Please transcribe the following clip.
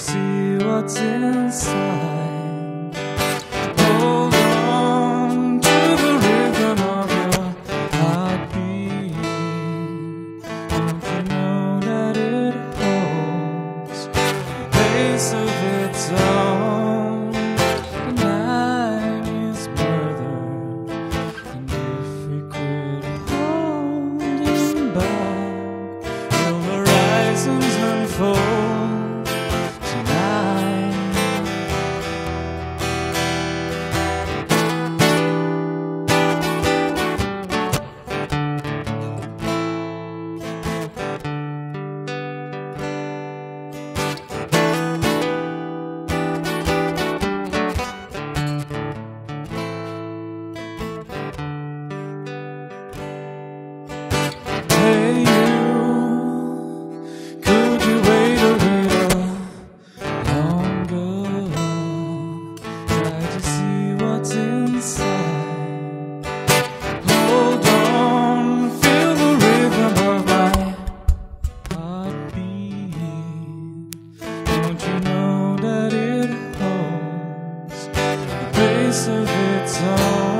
see what's inside 别走